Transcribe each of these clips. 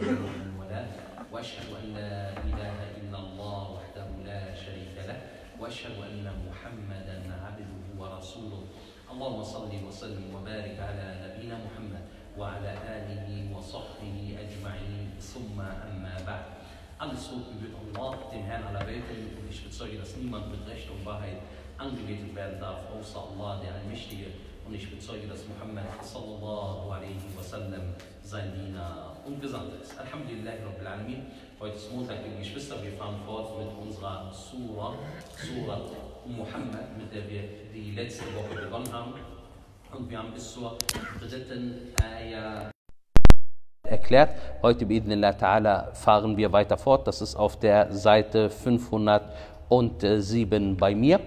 ومن والاه واشهد ان لا اله الا الله وحده لا شريك له واشهد ان محمدا عبده ورسوله اللهم صل وسلم وبارك على نبينا محمد وعلى اله وصحبه اجمعين ثم اما بعد Alles Lob gebührt Allah, dem Herrn aller Welten, und ich bezeuge, dass niemand mit Recht und Wahrheit angebetet werden darf, außer Allah, der Allmächtige. Und ich bezeuge, dass Muhammad sallallahu alaihi wasallam sein Diener und Gesandter ist. Alhamdulillah Rabbil Alamin. Heute ist Montag, liebe Geschwister. Wir fahren fort mit unserer Surah, Surah Muhammad, mit der wir die letzte Woche begonnen haben. Und wir haben bis zur dritten Ayah erklärt. Heute, bi'idnillah ta'ala, fahren wir weiter fort. Das ist auf der Seite 507 bei mir.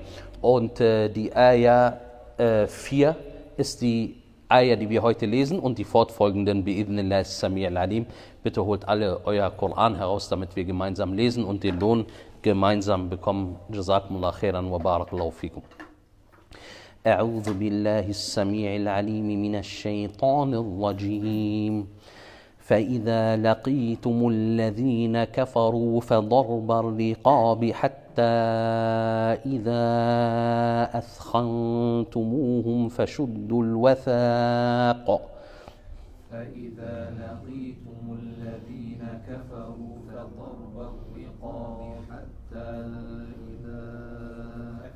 Und äh, die Ayah äh, 4 ist die Ayah, die wir heute lesen und die fortfolgenden bi'idnillah Sami al-Alim. Bitte holt alle euer Koran heraus, damit wir gemeinsam lesen und den Lohn gemeinsam bekommen. Jazakumullah khairan wa barakallahu fikum. أعوذ بالله السميع العليم من الشيطان الرجيم فإذا لقيتم الذين كفروا فضرب الرقاب حتى إذا أثخنتموهم فشدوا الوثاق. فإذا لقيتم الذين كفروا فضرب الرقاب حتى إذا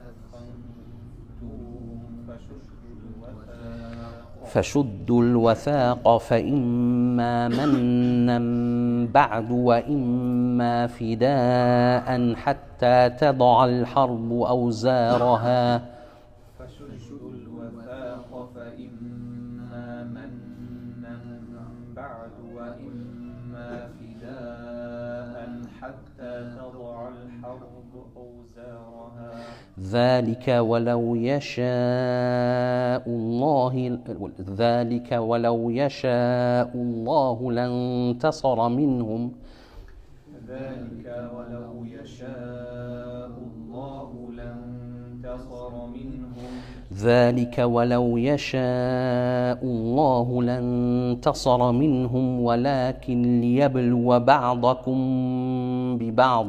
أثخنتموهم فشدوا الوثاق فإما منا بعد وإما فداء حتى تضع الحرب أوزارها ذلك ولو يشاء الله ذلك ولو يشاء الله لانتصر منهم. ذلك ولو يشاء الله لانتصر منهم. ذلك ولو يشاء الله لانتصر منهم ولكن ليبلو بعضكم ببعض.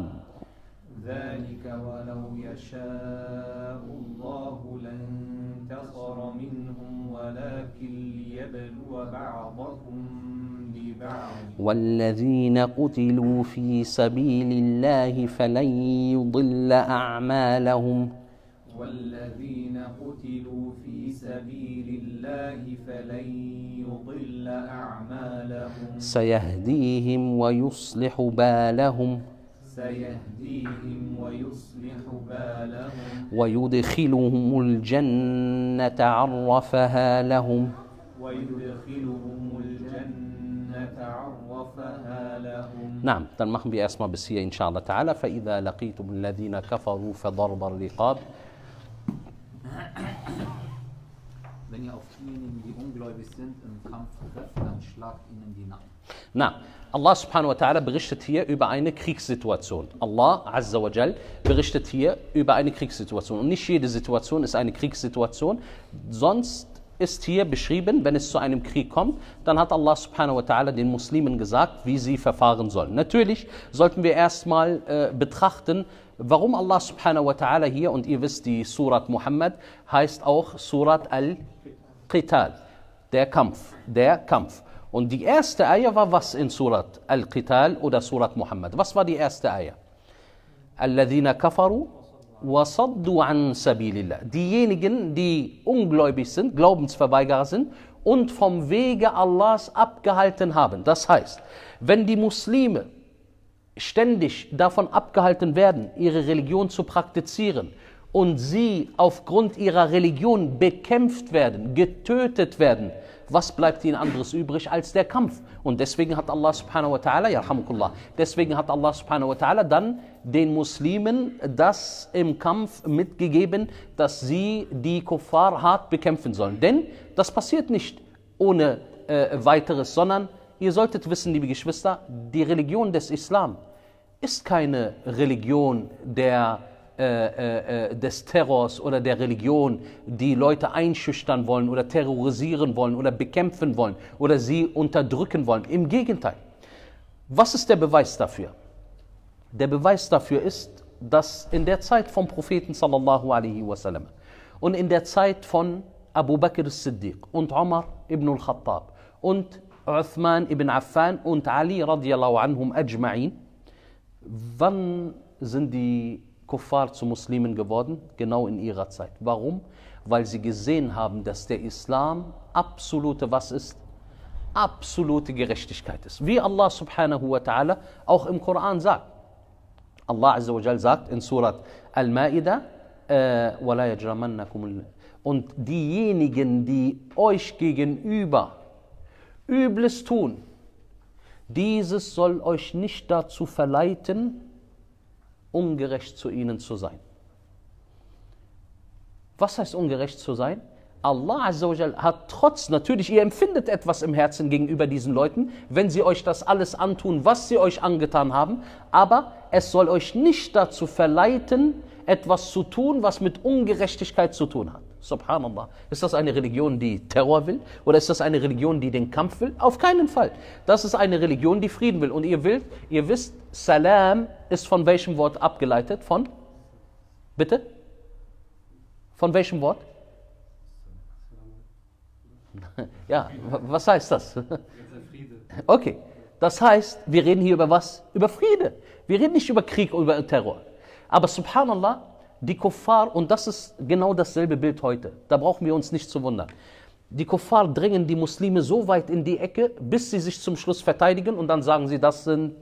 ذلك ولو يشاء الله لانتصر منهم ولكن ليبلو بعضكم ببعض والذين قتلوا في سبيل الله فلن يضل أعمالهم. والذين قتلوا في سبيل الله فلن يضل أعمالهم. سيهديهم ويصلح بالهم. سيهديهم ويصلح بالهم. ويدخلهم الجنة عرفها لهم. ويدخلهم الجنة نعم تنمخن بأسماء بسية إن شاء الله تعالى. فإذا لقيتم الذين كفروا فضرب الرقاب. Na, Allah subhanahu wa ta'ala berichtet hier über eine Kriegssituation. Allah azza wa jal berichtet hier über eine Kriegssituation. Und nicht jede Situation ist eine Kriegssituation. Sonst ist hier beschrieben, wenn es zu einem Krieg kommt, dann hat Allah subhanahu wa ta'ala den Muslimen gesagt, wie sie verfahren sollen. Natürlich sollten wir erstmal äh, betrachten, warum Allah subhanahu wa ta'ala hier, und ihr wisst, die Surat Muhammad heißt auch Surat al-Qital, der Kampf, der Kampf. Und die erste Ayah war was in Surat Al-Qital oder Surat Muhammad? Was war die erste Ayah? Alladhina kafaru wasaddu an sabilillah. Diejenigen, die ungläubig sind, Glaubensverweigerer sind und vom Wege Allahs abgehalten haben. Das heißt, wenn die Muslime ständig davon abgehalten werden, ihre Religion zu praktizieren und sie aufgrund ihrer Religion bekämpft werden, getötet werden, was bleibt ihnen anderes übrig als der Kampf? Und deswegen hat Allah subhanahu wa ta'ala, yarhamukullah, deswegen hat Allah subhanahu wa ta'ala dann den Muslimen das im Kampf mitgegeben, dass sie die Kuffar hart bekämpfen sollen. Denn das passiert nicht ohne äh, weiteres, sondern ihr solltet wissen, liebe Geschwister, die Religion des Islam ist keine Religion der äh, äh, des Terrors oder der Religion, die Leute einschüchtern wollen oder terrorisieren wollen oder bekämpfen wollen oder sie unterdrücken wollen. Im Gegenteil. Was ist der Beweis dafür? Der Beweis dafür ist, dass in der Zeit vom Propheten sallallahu alaihi wasallam und in der Zeit von Abu Bakr as-Siddiq und Umar ibn al-Khattab und Uthman ibn Affan und Ali radiallahu anhum ajma'in, wann sind die Kuffar zu Muslimen geworden, genau in ihrer Zeit. Warum? Weil sie gesehen haben, dass der Islam absolute was ist? Absolute Gerechtigkeit ist. Wie Allah subhanahu wa ta'ala auch im Koran sagt. Allah azza wa jal sagt in Surat Al-Ma'idah, äh, und diejenigen, die euch gegenüber Übles tun, dieses soll euch nicht dazu verleiten, ungerecht zu ihnen zu sein. Was heißt ungerecht zu sein? Allah Azza wa Jal hat trotz, natürlich, ihr empfindet etwas im Herzen gegenüber diesen Leuten, wenn sie euch das alles antun, was sie euch angetan haben, aber es soll euch nicht dazu verleiten, etwas zu tun, was mit Ungerechtigkeit zu tun hat. Subhanallah. Ist das eine Religion, die Terror will? Oder ist das eine Religion, die den Kampf will? Auf keinen Fall. Das ist eine Religion, die Frieden will. Und ihr, willt, ihr wisst, Salam ist von welchem Wort abgeleitet? Von? Bitte? Von welchem Wort? Ja, wa- was heißt das? Okay, das heißt, wir reden hier über was? Über Friede. Wir reden nicht über Krieg oder über Terror. Aber subhanallah, die Kuffar, und das ist genau dasselbe Bild heute, da brauchen wir uns nicht zu wundern. Die Kuffar drängen die Muslime so weit in die Ecke, bis sie sich zum Schluss verteidigen und dann sagen sie, das sind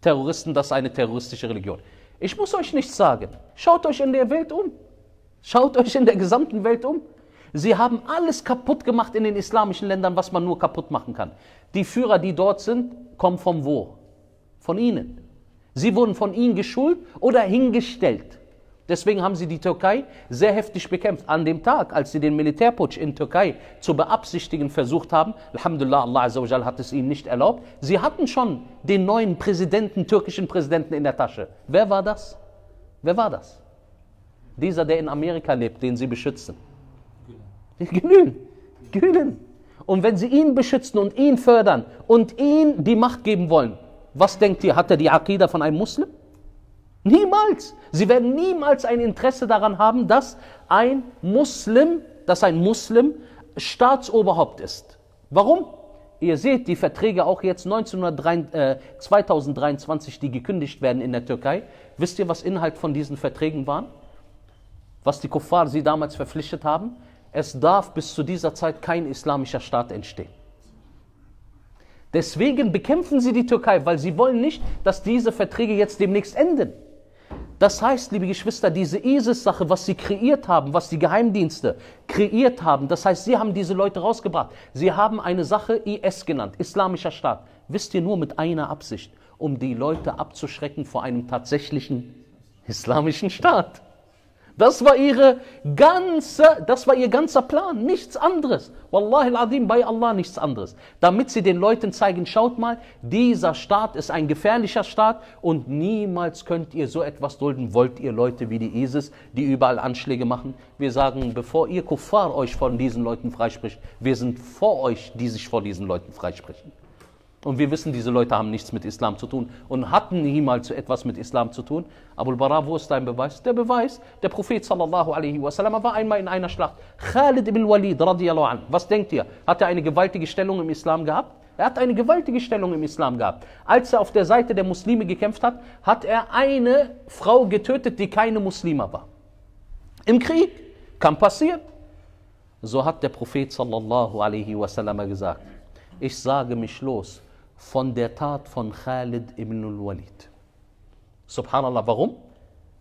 Terroristen, das ist eine terroristische Religion. Ich muss euch nichts sagen. Schaut euch in der Welt um. Schaut euch in der gesamten Welt um. Sie haben alles kaputt gemacht in den islamischen Ländern, was man nur kaputt machen kann. Die Führer, die dort sind, kommen vom wo? Von ihnen. Sie wurden von ihnen geschult oder hingestellt. Deswegen haben sie die Türkei sehr heftig bekämpft. An dem Tag, als sie den Militärputsch in Türkei zu beabsichtigen versucht haben, Alhamdulillah, Allah Azza wa Jal hat es ihnen nicht erlaubt, sie hatten schon den neuen Präsidenten, türkischen Präsidenten in der Tasche. Wer war das? Wer war das? Dieser, der in Amerika lebt, den sie beschützen. Gülen. Gülen. Und wenn sie ihn beschützen und ihn fördern und ihn die Macht geben wollen, was denkt ihr, hat er die Aqidah von einem Muslim? Niemals. Sie werden niemals ein Interesse daran haben, dass ein Muslim, dass ein Muslim Staatsoberhaupt ist. Warum? Ihr seht die Verträge auch jetzt 1903, äh, 2023, die gekündigt werden in der Türkei. Wisst ihr, was Inhalt von diesen Verträgen waren? Was die Kuffar sie damals verpflichtet haben? Es darf bis zu dieser Zeit kein islamischer Staat entstehen. Deswegen bekämpfen sie die Türkei, weil sie wollen nicht, dass diese Verträge jetzt demnächst enden. Das heißt, liebe Geschwister, diese ISIS-Sache, was sie kreiert haben, was die Geheimdienste kreiert haben, das heißt, sie haben diese Leute rausgebracht. Sie haben eine Sache IS genannt, Islamischer Staat. Wisst ihr nur mit einer Absicht, um die Leute abzuschrecken vor einem tatsächlichen islamischen Staat. Das war ihre ganze, das war ihr ganzer Plan, nichts anderes. Wallahi al-Azim, bei Allah nichts anderes. Damit sie den Leuten zeigen, schaut mal, dieser Staat ist ein gefährlicher Staat und niemals könnt ihr so etwas dulden. Wollt ihr Leute wie die ISIS, die überall Anschläge machen? Wir sagen, bevor ihr Kuffar euch von diesen Leuten freispricht, wir sind vor euch, die sich vor diesen Leuten freisprechen. Und wir wissen, diese Leute haben nichts mit Islam zu tun und hatten niemals etwas mit Islam zu tun. Abul Bara, wo ist dein Beweis? Der Beweis, der Prophet sallallahu alaihi wasallam war einmal in einer Schlacht. Khalid ibn Walid radiallahu an. Was denkt ihr? Hat er eine gewaltige Stellung im Islam gehabt? Er hat eine gewaltige Stellung im Islam gehabt. Als er auf der Seite der Muslime gekämpft hat, hat er eine Frau getötet, die keine Muslima war. Im Krieg kann passieren. So hat der Prophet sallallahu alaihi wasallam gesagt, ich sage mich los von der Tat von Khalid ibn al-Walid. Subhanallah, warum?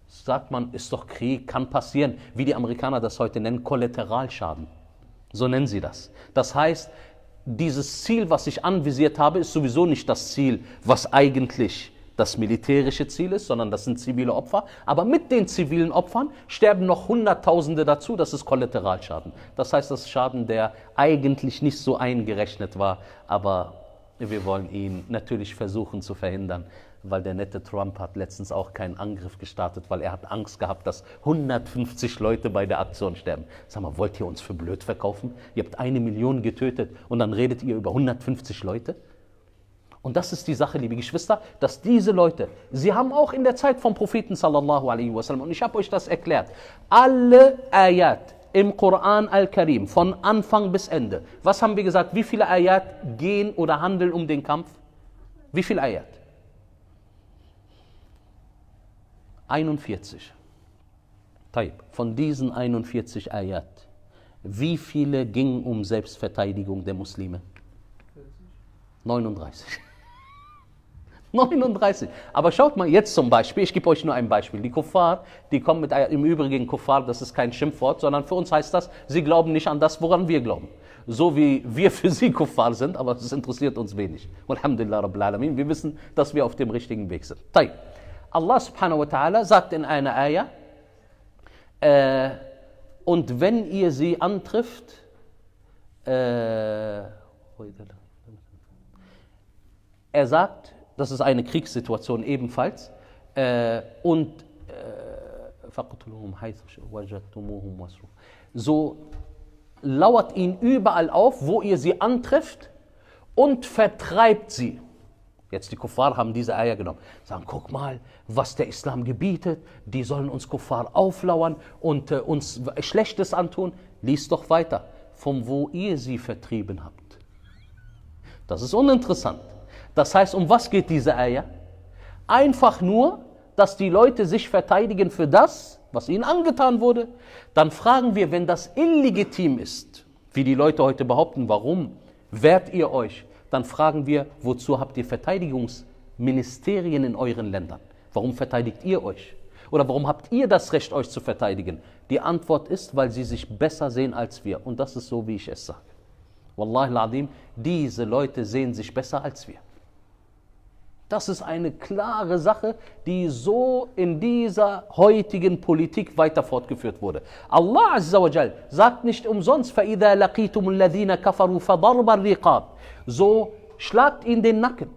Sagt man, ist doch Krieg, kann passieren, wie die Amerikaner das heute nennen, Kollateralschaden. So nennen sie das. Das heißt, dieses Ziel, was ich anvisiert habe, ist sowieso nicht das Ziel, was eigentlich das militärische Ziel ist, sondern das sind zivile Opfer. Aber mit den zivilen Opfern sterben noch Hunderttausende dazu, das ist Kollateralschaden. Das heißt, das ist Schaden, der eigentlich nicht so eingerechnet war, aber wir wollen ihn natürlich versuchen zu verhindern, weil der nette Trump hat letztens auch keinen Angriff gestartet, weil er hat Angst gehabt, dass 150 Leute bei der Aktion sterben. Sag mal, wollt ihr uns für blöd verkaufen? Ihr habt eine Million getötet und dann redet ihr über 150 Leute? Und das ist die Sache, liebe Geschwister, dass diese Leute, sie haben auch in der Zeit vom Propheten sallallahu alaihi wasallam, und ich habe euch das erklärt, alle Ayat im Koran al-Karim, von Anfang bis Ende, was haben wir gesagt, wie viele Ayat gehen oder handeln um den Kampf? Wie viele Ayat? 41. Taib. Von diesen 41 Ayat, wie viele gingen um Selbstverteidigung der Muslime? 39. 39. Aber schaut mal jetzt zum Beispiel, ich gebe euch nur ein Beispiel. Die Kuffar, die kommen mit Ayat, im Übrigen Kuffar, das ist kein Schimpfwort, sondern für uns heißt das, sie glauben nicht an das, woran wir glauben. So wie wir für sie Kuffar sind, aber das interessiert uns wenig. Alhamdulillah Rabbil Alamin. Wir wissen, dass wir auf dem richtigen Weg sind. Taib. Allah subhanahu wa ta'ala sagt in einer Ayah, äh, und wenn ihr sie antrifft, äh, er sagt, das ist eine Kriegssituation ebenfalls, äh, und so lauert ihn überall auf, wo ihr sie antrifft und vertreibt sie. Jetzt die Kuffar haben diese Eier genommen. Sagen, guck mal, was der Islam gebietet. Die sollen uns Kuffar auflauern und äh, uns Schlechtes antun. Lies doch weiter, von wo ihr sie vertrieben habt. Das ist uninteressant. Das heißt, um was geht diese Eier? Einfach nur, dass die Leute sich verteidigen für das, was ihnen angetan wurde. Dann fragen wir, wenn das illegitim ist, wie die Leute heute behaupten, warum wehrt ihr euch? dann fragen wir, wozu habt ihr Verteidigungsministerien in euren Ländern? Warum verteidigt ihr euch? Oder warum habt ihr das Recht, euch zu verteidigen? Die Antwort ist, weil sie sich besser sehen als wir. Und das ist so, wie ich es sage. Wallahi diese Leute sehen sich besser als wir. Das ist eine klare Sache, die so in dieser heutigen Politik weiter fortgeführt wurde. Allah Azza wa Jal sagt nicht umsonst, فَإِذَا لَقِيتُمُ الَّذِينَ كَفَرُوا فَضَرْبَ الرِّقَابِ So schlagt ihnen den Nacken.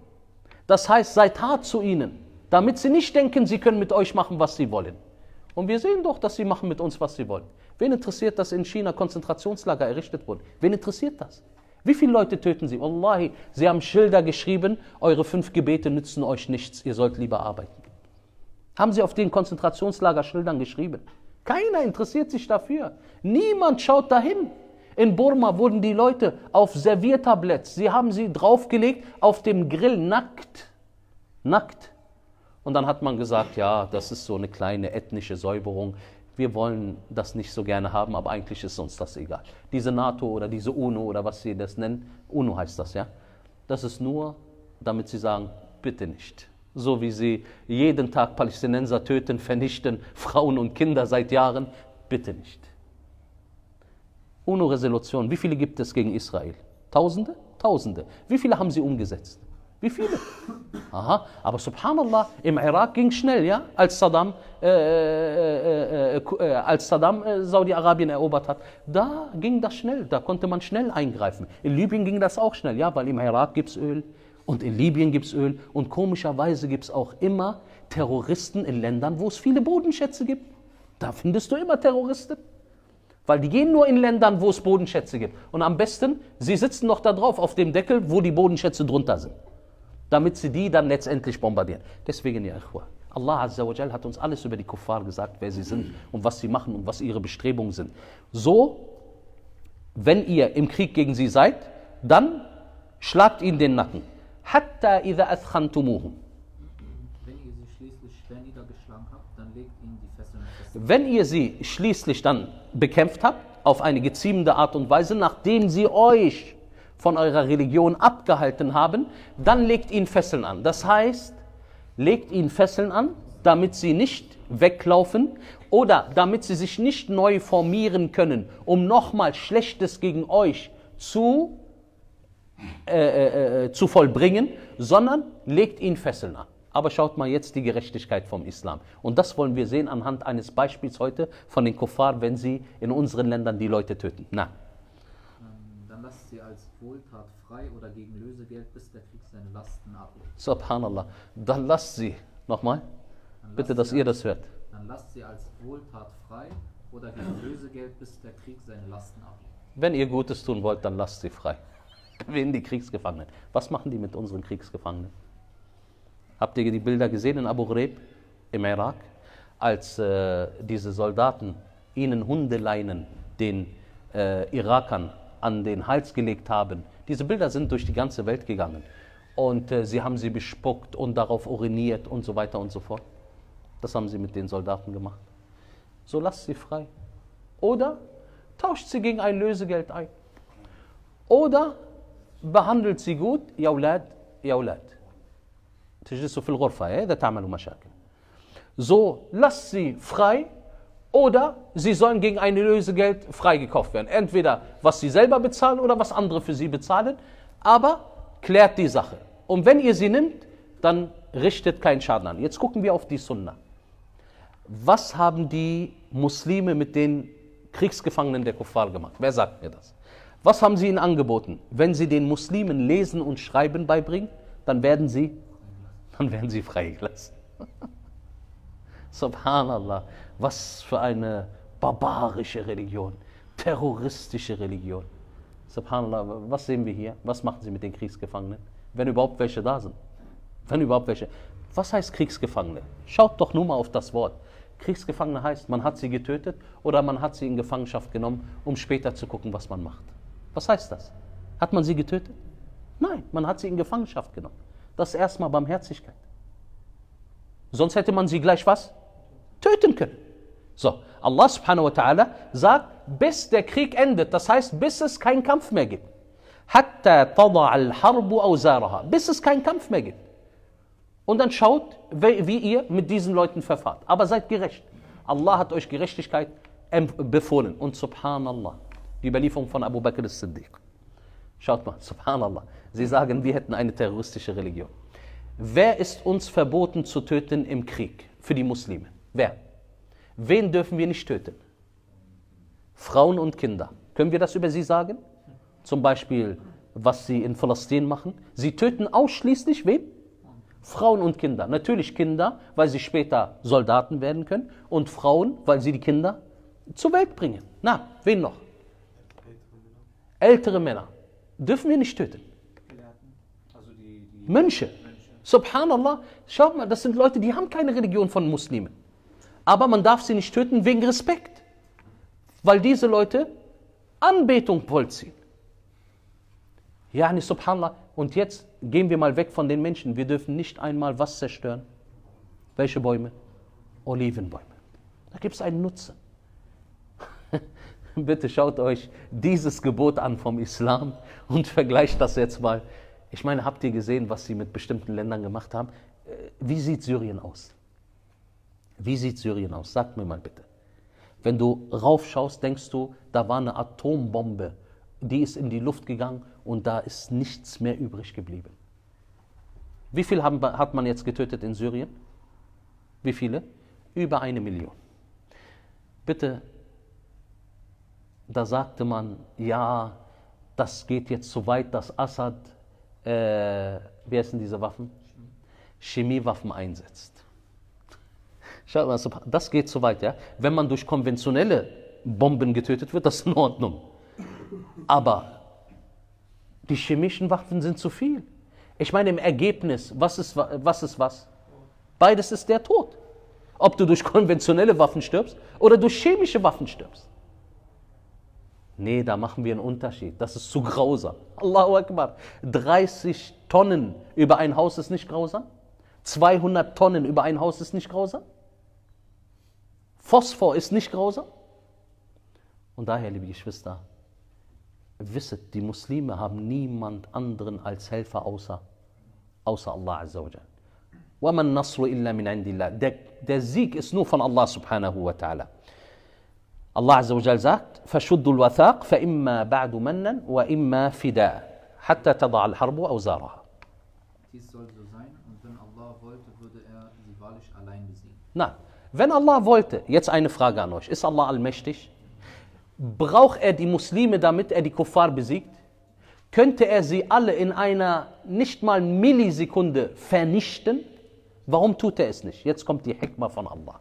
Das heißt, seid hart zu ihnen, damit sie nicht denken, sie können mit euch machen, was sie wollen. Und wir sehen doch, dass sie machen mit uns, was sie wollen. Wen interessiert, dass in China Konzentrationslager errichtet wurden? Wen interessiert das? Wie viele Leute töten sie? Wallahi, sie haben Schilder geschrieben, eure fünf Gebete nützen euch nichts, ihr sollt lieber arbeiten. Haben sie auf den Konzentrationslagerschildern geschrieben. Keiner interessiert sich dafür. Niemand schaut dahin. In Burma wurden die Leute auf Serviertabletts, sie haben sie draufgelegt auf dem Grill, nackt. Nackt. Und dann hat man gesagt, ja, das ist so eine kleine ethnische Säuberung wir wollen das nicht so gerne haben, aber eigentlich ist uns das egal. Diese NATO oder diese UNO oder was sie das nennen, UNO heißt das, ja. Das ist nur, damit sie sagen, bitte nicht. So wie sie jeden Tag Palästinenser töten, vernichten, Frauen und Kinder seit Jahren, bitte nicht. UNO-Resolution, wie viele gibt es gegen Israel? Tausende? Tausende. Wie viele haben sie umgesetzt? Wie viele? Aha, aber subhanallah, im Irak ging schnell, ja, als Saddam, äh, äh, äh, als Saddam Saudi-Arabien erobert hat. Da ging das schnell, da konnte man schnell eingreifen. In Libyen ging das auch schnell, ja, weil im Irak gibt es Öl und in Libyen gibt es Öl und komischerweise gibt es auch immer Terroristen in Ländern, wo es viele Bodenschätze gibt. Da findest du immer Terroristen. Weil die gehen nur in Ländern, wo es Bodenschätze gibt. Und am besten, sie sitzen noch da drauf auf dem Deckel, wo die Bodenschätze drunter sind damit sie die dann letztendlich bombardieren. Deswegen, ja, Ikhwa, Allah Azza wa hat uns alles über die Kuffar gesagt, wer sie sind und was sie machen und was ihre Bestrebungen sind. So, wenn ihr im Krieg gegen sie seid, dann schlagt ihnen den Nacken. Hatta idha athkhantumuhum. Wenn ihr sie schließlich schwer niedergeschlagen habt, dann legt ihnen die Fesseln fest. Wenn ihr sie schließlich dann bekämpft habt, auf eine geziemende Art und Weise, nachdem sie euch von eurer Religion abgehalten haben, dann legt ihn Fesseln an. Das heißt, legt ihn Fesseln an, damit sie nicht weglaufen oder damit sie sich nicht neu formieren können, um nochmal Schlechtes gegen euch zu, äh, äh, äh, zu vollbringen, sondern legt ihn Fesseln an. Aber schaut mal jetzt die Gerechtigkeit vom Islam. Und das wollen wir sehen anhand eines Beispiels heute von den Kuffar, wenn sie in unseren Ländern die Leute töten. Na. Lasst sie als Wohltat frei oder gegen Lösegeld, bis der Krieg seine Lasten ablegt. Subhanallah. Dann lasst sie, nochmal, bitte, dass ihr das hört. Dann lasst sie als Wohltat frei oder gegen Lösegeld, bis der Krieg seine Lasten ablegt. Wenn ihr Gutes tun wollt, dann lasst sie frei. Wen die Kriegsgefangenen? Was machen die mit unseren Kriegsgefangenen? Habt ihr die Bilder gesehen in Abu Ghraib im Irak, als äh, diese Soldaten ihnen Hundeleinen den äh, Irakern an den Hals gelegt haben? Diese Bilder sind durch die ganze Welt gegangen und äh, sie haben sie bespuckt und darauf uriniert und so weiter und so fort. Das haben sie mit den Soldaten gemacht. So lasst sie frei. Oder tauscht sie gegen ein Lösegeld ein. Oder behandelt sie gut, يا أولاد يا أولاد تجلسوا في الغرفة إيه؟ إذا تعملوا مشاكل so lasst sie frei oder sie sollen gegen ein Lösegeld freigekauft werden. Entweder was sie selber bezahlen oder was andere für sie bezahlen, aber klärt die Sache. Und wenn ihr sie nimmt, dann richtet keinen Schaden an. Jetzt gucken wir auf die Sunna. Was haben die Muslime mit den Kriegsgefangenen der Kuffar gemacht? Wer sagt mir das? Was haben sie ihnen angeboten? Wenn sie den Muslimen Lesen und Schreiben beibringen, dann werden sie, dann werden sie freigelassen. Subhanallah, was für eine barbarische Religion, terroristische Religion. Subhanallah, was sehen wir hier? Was machen sie mit den Kriegsgefangenen? Wenn überhaupt welche da sind. Wenn überhaupt welche. Was heißt Kriegsgefangene? Schaut doch nur mal auf das Wort. Kriegsgefangene heißt, man hat sie getötet oder man hat sie in Gefangenschaft genommen, um später zu gucken, was man macht. Was heißt das? Hat man sie getötet? Nein, man hat sie in Gefangenschaft genommen. Das ist erstmal Barmherzigkeit. Sonst hätte man sie gleich was? Töten können. So, Allah subhanahu wa ta'ala sagt, bis der Krieg endet, das heißt, bis es keinen Kampf mehr gibt. Bis es keinen Kampf mehr gibt. Und dann schaut, wie ihr mit diesen Leuten verfahrt. Aber seid gerecht. Allah hat euch Gerechtigkeit befohlen. Und subhanallah, die Überlieferung von Abu Bakr as-Siddiq. Schaut mal, subhanallah. Sie sagen, wir hätten eine terroristische Religion. Wer ist uns verboten zu töten im Krieg für die Muslime? Wer? Wen dürfen wir nicht töten? Frauen und Kinder. Können wir das über sie sagen? Zum Beispiel, was sie in Palästina machen. Sie töten ausschließlich wen? Frauen und Kinder. Natürlich Kinder, weil sie später Soldaten werden können. Und Frauen, weil sie die Kinder zur Welt bringen. Na, wen noch? Ältere Männer. Dürfen wir nicht töten. Mönche. Subhanallah. Schaut mal, das sind Leute, die haben keine Religion von Muslimen. Aber man darf sie nicht töten wegen Respekt. Weil diese Leute Anbetung vollziehen. Ja, subhanallah. Und jetzt gehen wir mal weg von den Menschen. Wir dürfen nicht einmal was zerstören. Welche Bäume? Olivenbäume. Da gibt es einen Nutzen. Bitte schaut euch dieses Gebot an vom Islam und vergleicht das jetzt mal. Ich meine, habt ihr gesehen, was sie mit bestimmten Ländern gemacht haben? Äh, wie sieht Syrien aus? Wie sieht Syrien aus? Sagt mir mal bitte. Wenn du raufschaust, denkst du, da war eine Atombombe, die ist in die Luft gegangen und da ist nichts mehr übrig geblieben. Wie viel haben, hat man jetzt getötet in Syrien? Wie viele? Über eine Million. Bitte, da sagte man, ja, das geht jetzt so weit, dass Assad, äh, wie heißen diese Waffen? Chemiewaffen einsetzt. Schaut mal, das geht so weit, ja. Wenn man durch konventionelle Bomben getötet wird, das ist in Ordnung. Aber die chemischen Waffen sind zu viel. Ich meine, im Ergebnis, was ist was? Ist was? Beides ist der Tod. Ob du durch konventionelle Waffen stirbst oder durch chemische Waffen stirbst. Nee, da machen wir einen Unterschied. Das ist zu grausam. Allahu Akbar. 30 Tonnen über ein Haus ist nicht grausam? 200 Tonnen über ein Haus ist nicht grausam? Phosphor ist nicht grausam? Und daher, liebe Geschwister, wisset, die Muslime haben niemand anderen als Helfer außer, außer Allah Azza wa وَمَنْ نَصْرُ إِلَّا مِنْ عِنْدِ اللَّهِ der, der Sieg ist nur von Allah subhanahu wa ta'ala. Allah Azza wa sagt, فَشُدُّ الْوَثَاقِ فَإِمَّا بَعْدُ مَنًّا وَإِمَّا فِدَاءً حَتَّى تَضَعَ الْحَرْبُ أَوْزَارَهَا Dies soll so sein und wenn Allah wollte, würde er sie wahrlich allein besiegen. Nein, wenn Allah wollte, jetzt eine Frage an euch, ist Allah allmächtig? Braucht er die Muslime, damit er die Kuffar besiegt? Könnte er sie alle in einer nicht mal Millisekunde vernichten? Warum tut er es nicht? Jetzt kommt die Hikmah von Allah.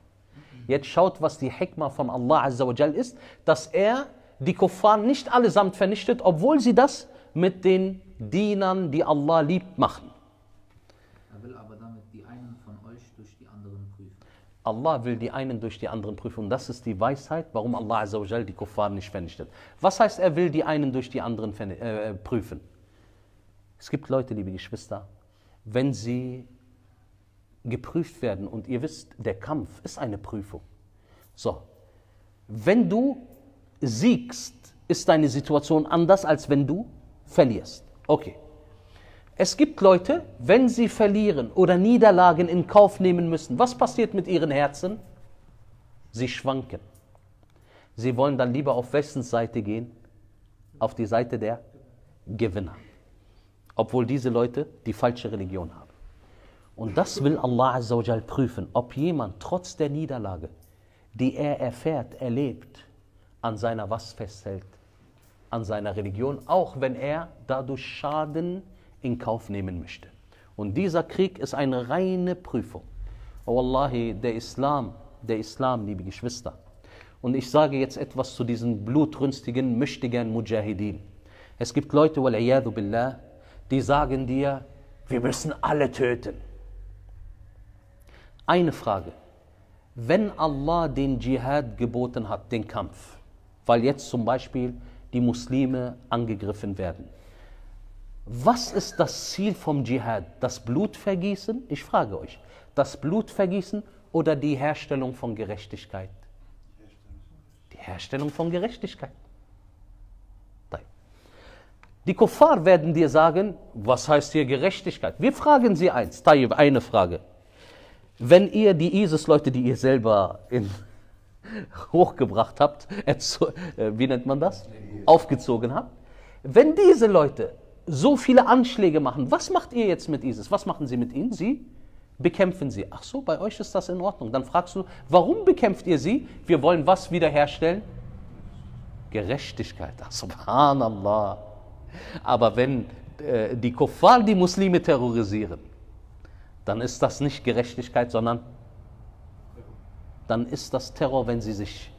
Jetzt schaut, was die Hikmah von Allah Azza wa Jal ist, dass er die Kuffar nicht allesamt vernichtet, obwohl sie das mit den Dienern, die Allah liebt, machen. Er will aber damit die einen von euch durch die anderen prüfen. Allah will die einen durch die anderen prüfen. Und das ist die Weisheit, warum Allah Azzawajal die Kuffar nicht vernichtet. Was heißt, er will die einen durch die anderen verni- äh, prüfen? Es gibt Leute, liebe Geschwister, wenn sie geprüft werden und ihr wisst, der Kampf ist eine Prüfung. So, wenn du siegst, ist deine Situation anders, als wenn du verlierst. Okay. Es gibt Leute, wenn sie verlieren oder Niederlagen in Kauf nehmen müssen, was passiert mit ihren Herzen? Sie schwanken. Sie wollen dann lieber auf wessen Seite gehen? Auf die Seite der Gewinner. Obwohl diese Leute die falsche Religion haben. Und das will Allah Azzawajal prüfen, ob jemand trotz der Niederlage, die er erfährt, erlebt, an seiner was festhält? An seiner Religion, auch wenn er dadurch Schaden in Kauf nehmen möchte. Und dieser Krieg ist eine reine Prüfung. Oh Wallahi, der Islam, der Islam, liebe Geschwister. Und ich sage jetzt etwas zu diesen blutrünstigen, möchtigen Mujahideen. Es gibt Leute, wal'iyadu billah, die sagen dir, wir müssen alle töten. Eine Frage. Wenn Allah den Dschihad geboten hat, den Kampf, weil jetzt zum Beispiel die Muslime angegriffen werden, was ist das Ziel vom Dschihad? Das Blutvergießen? Ich frage euch, das Blutvergießen oder die Herstellung von Gerechtigkeit? Die Herstellung von Gerechtigkeit. Die Kuffar werden dir sagen, was heißt hier Gerechtigkeit? Wir fragen sie eins, Tayyib, eine Frage. Wenn ihr die ISIS-Leute, die ihr selber in, hochgebracht habt, äh, wie nennt man das? Aufgezogen habt, wenn diese Leute so viele Anschläge machen, was macht ihr jetzt mit ISIS? Was machen sie mit ihnen? Sie bekämpfen sie. Ach so, bei euch ist das in Ordnung. Dann fragst du, warum bekämpft ihr sie? Wir wollen was wiederherstellen? Gerechtigkeit. Ach, subhanallah. Aber wenn äh, die Kuffar die Muslime terrorisieren, dann ist das nicht Gerechtigkeit, sondern dann ist das Terror, wenn sie sich,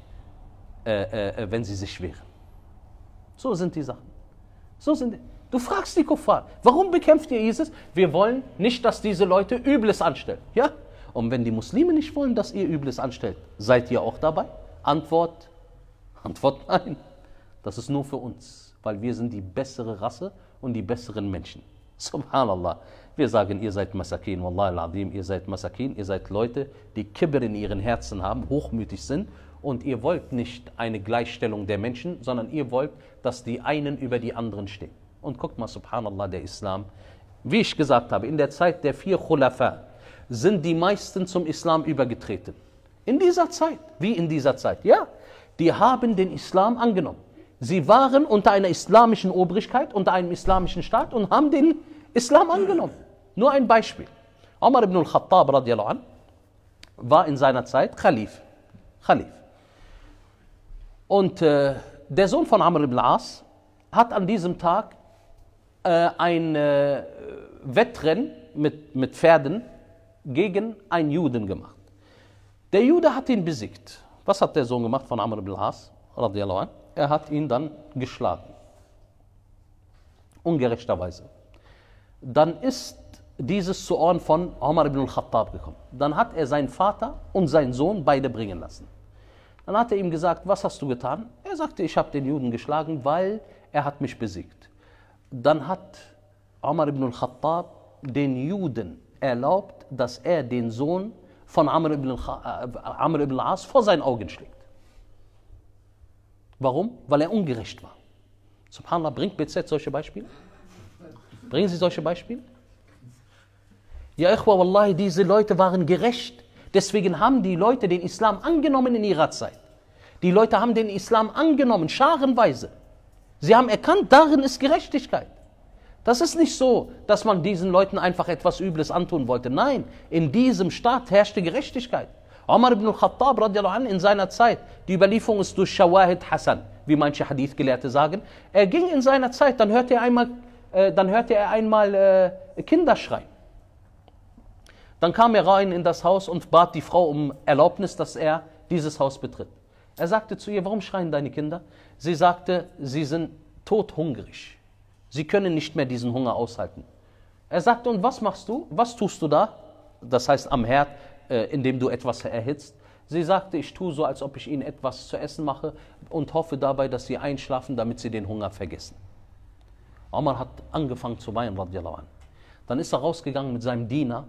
äh, äh, wenn sie sich wehren. So sind die Sachen. So sind die. Du fragst die Kuffar, warum bekämpft ihr ISIS? Wir wollen nicht, dass diese Leute Übles anstellen. Ja? Und wenn die Muslime nicht wollen, dass ihr Übles anstellt, seid ihr auch dabei? Antwort, Antwort nein. Das ist nur für uns, weil wir sind die bessere Rasse und die besseren Menschen. Subhanallah. Wir sagen, ihr seid Masakin, Wallah al-Adim, ihr seid Masakin, ihr seid Leute, die Kibber in ihren Herzen haben, hochmütig sind und ihr wollt nicht eine Gleichstellung der Menschen, sondern ihr wollt, dass die einen über die anderen stehen. Und guckt mal, Subhanallah, der Islam. Wie ich gesagt habe, in der Zeit der vier Khulafa sind die meisten zum Islam übergetreten. In dieser Zeit, wie in dieser Zeit, ja. Die haben den Islam angenommen. Sie waren unter einer islamischen Obrigkeit, unter einem islamischen Staat und haben den Islam angenommen. Nur ein Beispiel. Omar ibn al-Khattab radiallahu an, war in seiner Zeit Khalif. Khalif. Und äh, der Sohn von Amr ibn al-As hat an diesem Tag äh, ein äh, Wettrennen mit, mit Pferden gegen einen Juden gemacht. Der Jude hat ihn besiegt. Was hat der Sohn gemacht von Amr ibn an? Er hat ihn dann geschlagen. Ungerechterweise. Dann ist dieses zu Ohren von Omar ibn al-Khattab gekommen. Dann hat er seinen Vater und seinen Sohn beide bringen lassen. Dann hat er ihm gesagt, was hast du getan? Er sagte, ich habe den Juden geschlagen, weil er hat mich besiegt. Dann hat Omar ibn al-Khattab den Juden erlaubt, dass er den Sohn von Amr ibn, äh, al-As vor seinen Augen schlägt. Warum? Weil er ungerecht war. Subhanallah, bringt BZ solche Beispiele? Bringen Sie solche Beispiele? Ja, Ikhwa, Wallahi, diese Leute waren gerecht. Deswegen haben die Leute den Islam angenommen in ihrer Zeit. Die Leute haben den Islam angenommen, scharenweise. Sie haben erkannt, darin ist Gerechtigkeit. Das ist nicht so, dass man diesen Leuten einfach etwas Übles antun wollte. Nein, in diesem Staat herrschte Gerechtigkeit. Omar ibn al-Khattab anh, in seiner Zeit, die Überlieferung ist durch Shawahid Hassan, wie manche Hadith-Gelehrte sagen. Er ging in seiner Zeit, dann hörte er einmal, äh, dann hörte er einmal äh, Kinder schreien. Dann kam er rein in das Haus und bat die Frau um Erlaubnis, dass er dieses Haus betritt. Er sagte zu ihr, warum schreien deine Kinder? Sie sagte, sie sind todhungrig. Sie können nicht mehr diesen Hunger aushalten. Er sagte, und was machst du? Was tust du da? Das heißt am Herd, äh, indem du etwas erhitzt. Sie sagte, ich tue so, als ob ich ihnen etwas zu essen mache und hoffe dabei, dass sie einschlafen, damit sie den Hunger vergessen. Omar hat angefangen zu weinen, radiallahu anh. Dann ist er rausgegangen mit seinem Diener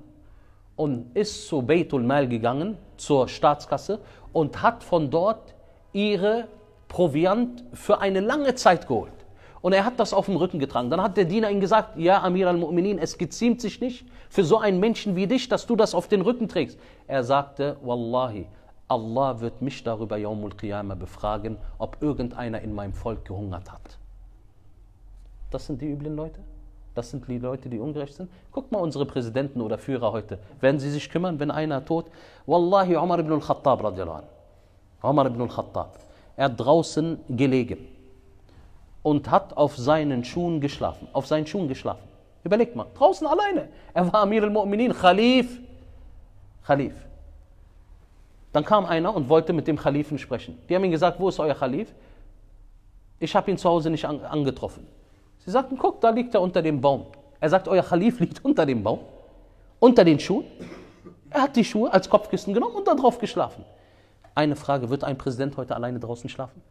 und ist zu Beitul Mal gegangen, zur Staatskasse, und hat von dort ihre Proviant für eine lange Zeit geholt. Und er hat das auf dem Rücken getragen. Dann hat der Diener ihm gesagt, ja Amir al-Mu'minin, es geziemt sich nicht für so einen Menschen wie dich, dass du das auf den Rücken trägst. Er sagte, Wallahi, Allah wird mich darüber Yawmul Qiyamah befragen, ob irgendeiner in meinem Volk gehungert hat. Das sind die üblen Leute? Das sind die Leute, die ungerecht sind? Guckt mal unsere Präsidenten oder Führer heute. Werden sie sich kümmern, wenn einer tot? Wallahi, Umar ibn al-Khattab, radiallahu anh. Umar ibn al-Khattab. Er hat draußen gelegen und hat auf seinen Schuhen geschlafen. Auf seinen Schuhen geschlafen. Überlegt mal, draußen alleine. Er war Amir al-Mu'minin, Khalif. Khalif. Dann kam einer und wollte mit dem Khalifen sprechen. Die haben ihm gesagt, wo ist euer Khalif? Ich habe ihn zu Hause nicht an, angetroffen. Sie sagten, guck, da liegt er unter dem Baum. Er sagt, euer Khalif liegt unter dem Baum, unter den Schuhen. Er hat die Schuhe als Kopfkissen genommen und darauf geschlafen. Eine Frage, wird ein Präsident heute alleine draußen schlafen?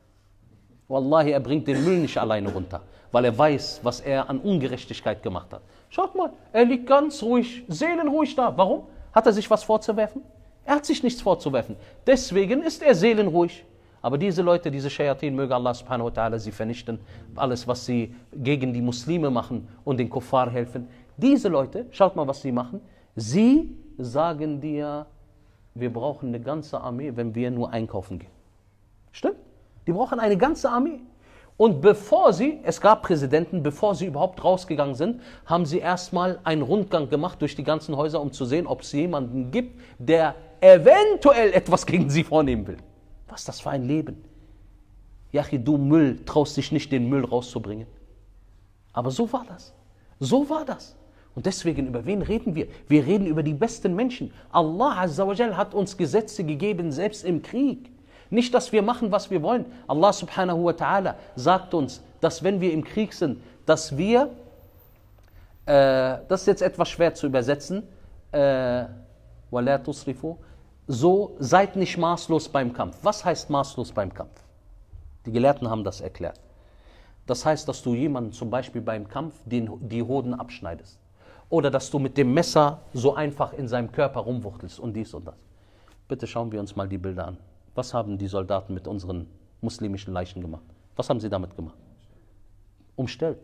Wallahi, er bringt den Müll nicht alleine runter, weil er weiß, was er an Ungerechtigkeit gemacht hat. Schaut mal, er liegt ganz ruhig, seelenruhig da. Warum? Hat er sich was vorzuwerfen? Er hat sich nichts vorzuwerfen. Deswegen ist er seelenruhig. Aber diese Leute, diese Shayatin, möge Allah subhanahu wa ta'ala sie vernichten, alles, was sie gegen die Muslime machen und den Kuffar helfen. Diese Leute, schaut mal, was sie machen. Sie sagen dir, wir brauchen eine ganze Armee, wenn wir nur einkaufen gehen. Stimmt? Die brauchen eine ganze Armee. Und bevor sie, es gab Präsidenten, bevor sie überhaupt rausgegangen sind, haben sie erstmal einen Rundgang gemacht durch die ganzen Häuser, um zu sehen, ob es jemanden gibt, der eventuell etwas gegen sie vornehmen will. Was ist das für ein Leben? Yachi, du Müll, traust dich nicht, den Müll rauszubringen. Aber so war das. So war das. Und deswegen, über wen reden wir? Wir reden über die besten Menschen. Allah Azzawajal hat uns Gesetze gegeben, selbst im Krieg. Nicht, dass wir machen, was wir wollen. Allah subhanahu wa ta'ala sagt uns, dass wenn wir im Krieg sind, dass wir, äh, das ist jetzt etwas schwer zu übersetzen, äh, so seid nicht maßlos beim Kampf. Was heißt maßlos beim Kampf? Die Gelehrten haben das erklärt. Das heißt, dass du jemanden zum Beispiel beim Kampf den, die Hoden abschneidest. Oder dass du mit dem Messer so einfach in seinem Körper rumwuchtelst und dies und das. Bitte schauen wir uns mal die Bilder an. Was haben die Soldaten mit unseren muslimischen Leichen gemacht? Was haben sie damit gemacht? Umstellt.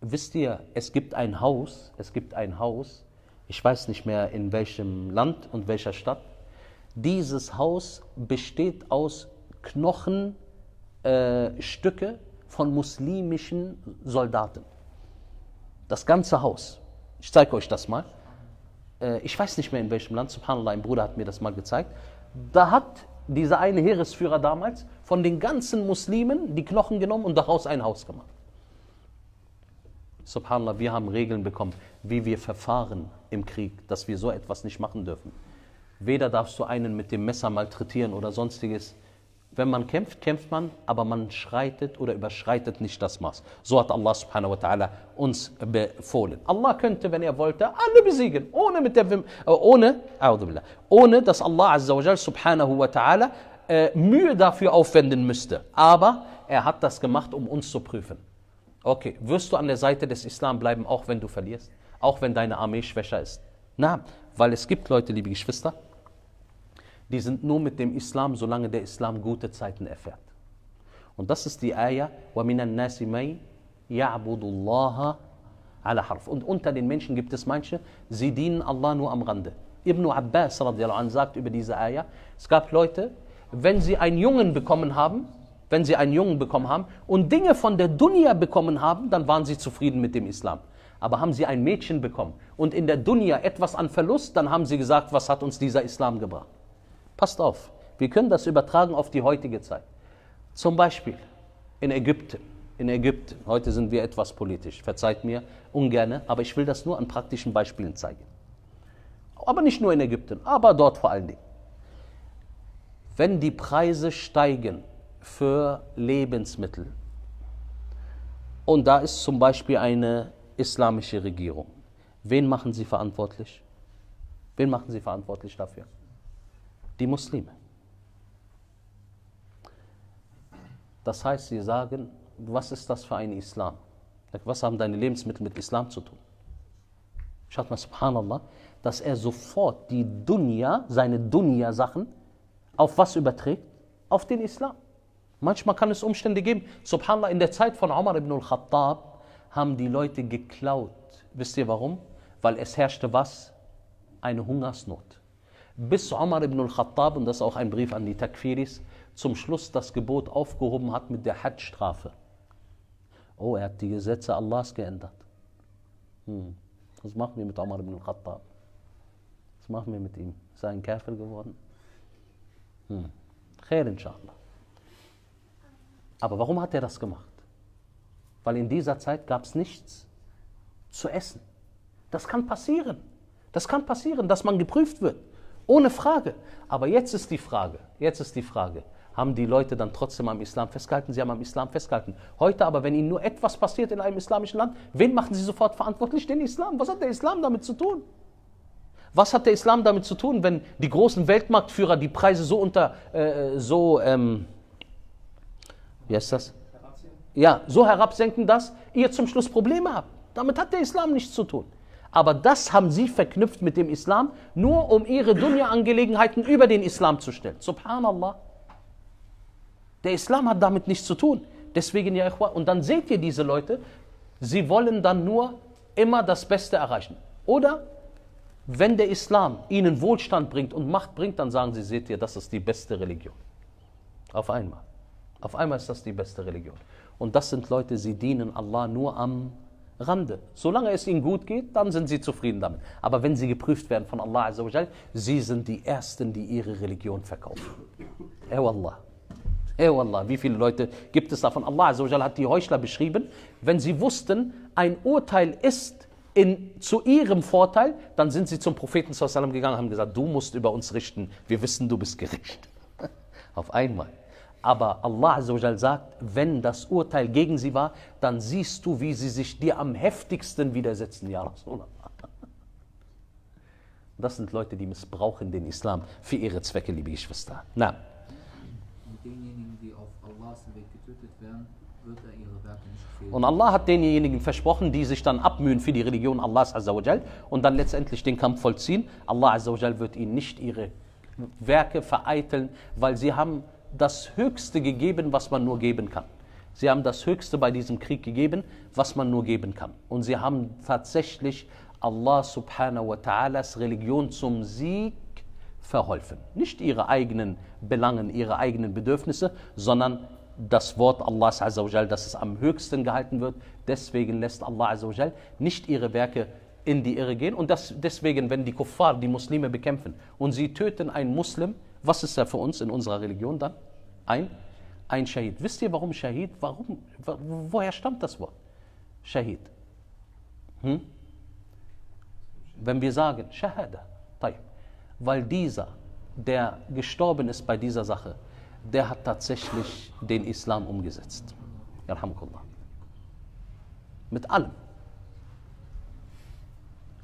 Wisst ihr, es gibt ein Haus, es gibt ein Haus, ich weiß nicht mehr in welchem Land und welcher Stadt, dieses Haus besteht aus Knochenstücke äh, von muslimischen Soldaten. Das ganze Haus. Ich zeige euch das mal. Äh, ich weiß nicht mehr in welchem Land, subhanallah, ein Bruder hat mir das mal gezeigt. Da hat dieser eine Heeresführer damals von den ganzen Muslimen die Knochen genommen und daraus ein Haus gemacht. Subhanallah, wir haben Regeln bekommen, wie wir verfahren im Krieg, dass wir so etwas nicht machen dürfen. Weder darfst du einen mit dem Messer malträtieren oder sonstiges. Wenn man kämpft, kämpft man, aber man schreitet oder überschreitet nicht das Maß. So hat Allah subhanahu wa ta'ala uns befohlen. Allah könnte, wenn er wollte, alle besiegen, ohne, mit der, äh, ohne, ohne dass Allah subhanahu wa ta'ala äh, Mühe dafür aufwenden müsste. Aber er hat das gemacht, um uns zu prüfen. Okay, wirst du an der Seite des Islam bleiben, auch wenn du verlierst? Auch wenn deine Armee schwächer ist? Na, weil es gibt Leute, liebe Geschwister, die sind nur mit dem Islam, solange der Islam gute Zeiten erfährt. Und das ist die Ayah, وَمِنَ النَّاسِ مَيْ يَعْبُدُ اللَّهَ عَلَى حرف. Und unter den Menschen gibt es manche, sie dienen Allah nur am Rande. Ibn Abbas radiallahu sagt über diese Ayah, es gab Leute, wenn sie einen Jungen bekommen haben, wenn sie einen Jungen bekommen haben und Dinge von der Dunya bekommen haben, dann waren sie zufrieden mit dem Islam. Aber haben sie ein Mädchen bekommen und in der Dunya etwas an Verlust, dann haben sie gesagt, was hat uns dieser Islam gebracht? Passt auf, wir können das übertragen auf die heutige Zeit. Zum Beispiel in Ägypten. In Ägypten, heute sind wir etwas politisch, verzeiht mir ungerne, aber ich will das nur an praktischen Beispielen zeigen. Aber nicht nur in Ägypten, aber dort vor allen Dingen. Wenn die Preise steigen für Lebensmittel, Und da ist zum Beispiel eine islamische Regierung. Wen machen sie verantwortlich? Wen machen sie verantwortlich dafür? Die Muslime. Das heißt, sie sagen, was ist das für ein Islam? Was haben deine Lebensmittel mit Islam zu tun? Schaut mal, subhanallah, dass er sofort die Dunya, seine Dunya-Sachen, auf was überträgt? Auf den Islam. Manchmal kann es Umstände geben. Subhanallah, in der Zeit von Umar ibn al-Khattab haben die Leute geklaut. Wisst ihr warum? Weil es herrschte was? Eine Hungersnot. Bis Umar ibn al-Khattab, und das ist auch ein Brief an die Takfiris, zum Schluss das Gebot aufgehoben hat mit der Hajj-Strafe. Oh, er hat die Gesetze Allahs geändert. Hm. Was machen wir mit Umar ibn al-Khattab? Was machen wir mit ihm? Ist er ein Käfer geworden? Hm. Khair, inshallah. Aber warum hat er das gemacht? Weil in dieser Zeit gab es nichts zu essen. Das kann passieren. Das kann passieren, dass man geprüft wird. Ohne Frage. Aber jetzt ist die Frage, jetzt ist die Frage, haben die Leute dann trotzdem am Islam festgehalten? Sie haben am Islam festgehalten. Heute aber, wenn ihnen nur etwas passiert in einem islamischen Land, wen machen sie sofort verantwortlich? Den Islam. Was hat der Islam damit zu tun? Was hat der Islam damit zu tun, wenn die großen Weltmarktführer die Preise so unter, äh, so, ähm, wie heißt das? Ja, so herabsenken, dass ihr zum Schluss Probleme habt. Damit hat der Islam nichts zu tun. Aber das haben sie verknüpft mit dem Islam, nur um ihre Dunya-Angelegenheiten über den Islam zu stellen. Subhanallah. Der Islam hat damit nichts zu tun. Deswegen, ja, und dann seht ihr diese Leute, sie wollen dann nur immer das Beste erreichen. Oder wenn der Islam ihnen Wohlstand bringt und Macht bringt, dann sagen sie, seht ihr, das ist die beste Religion. Auf einmal. Auf einmal ist das die beste Religion. Und das sind Leute, sie dienen Allah nur am Rande. Solange es ihnen gut geht, dann sind sie zufrieden damit. Aber wenn sie geprüft werden von Allah Azzawajal, sie sind die Ersten, die ihre Religion verkaufen. Eh Wallah. Eh Wallah. Wie viele Leute gibt es davon? Allah Azzawajal hat die Heuchler beschrieben. Wenn sie wussten, ein Urteil ist in, zu ihrem Vorteil, dann sind sie zum Propheten gegangen und haben gesagt, du musst über uns richten. Wir wissen, du bist gerecht. Auf einmal. Aber Allah Azzawajal sagt, wenn das Urteil gegen sie war, dann siehst du, wie sie sich dir am heftigsten widersetzen, Ja Rasulallah. Das sind Leute, die missbrauchen den Islam für ihre Zwecke, liebe Geschwister. Na. Und denjenigen, die auf Allahs Weg getötet werden, wird er ihre Werke nicht fehlen. Und Allah hat denjenigen versprochen, die sich dann abmühen für die Religion Allahs Azzawajal und dann letztendlich den Kampf vollziehen. Allah Azzawajal wird ihnen nicht ihre Werke vereiteln, weil sie haben das Höchste gegeben, was man nur geben kann. Sie haben das Höchste bei diesem Krieg gegeben, was man nur geben kann. Und sie haben tatsächlich Allah subhanahu wa ta'alas Religion zum Sieg verholfen. Nicht ihre eigenen Belangen, ihre eigenen Bedürfnisse, sondern das Wort Allahs Azzawajal, dass es am höchsten gehalten wird. Deswegen lässt Allah Azzawajal nicht ihre Werke in die Irre gehen. Und das, deswegen, wenn die Kuffar die Muslime bekämpfen und sie töten einen Muslim, was ist er für uns in unserer Religion dann? Ein, ein Shahid. Wisst ihr, warum Shahid? Warum, woher stammt das Wort? Shahid. Hm? Wenn wir sagen, Shahada, weil dieser, der gestorben ist bei dieser Sache, der hat tatsächlich den Islam umgesetzt. Alhamdulillah. Mit allem.